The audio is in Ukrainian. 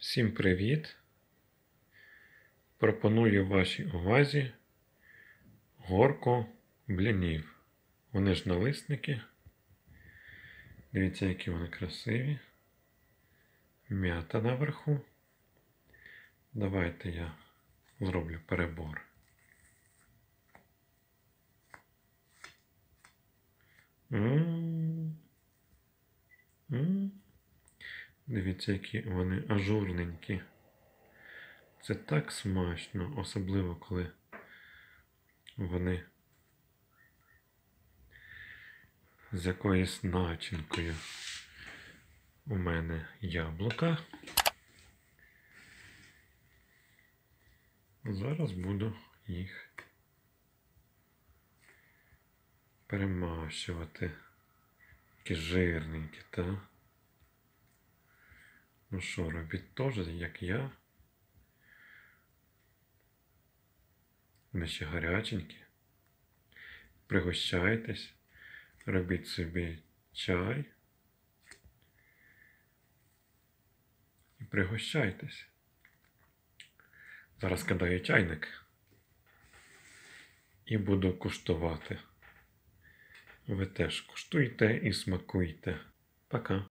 Всім привіт! Пропоную вашій увазі горку блінів. Вони ж налисники. Дивіться, які вони красиві. М'ята наверху. Давайте я зроблю перебор. М. М. Дивіться, які вони ажурненькі. Це так смачно, особливо коли вони з якоюсь начинкою. У мене яблука. Зараз буду їх перемащувати. Такі жирненькі, так? Ну що, робіть теж, як я. Ми ще гаряченькі. Пригощайтесь, робіть собі чай. І пригощайтесь. Зараз кидаю чайник і буду куштувати. Ви теж куштуйте і смакуйте. Пока.